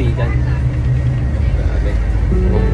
siksikan. Grabe. Mm.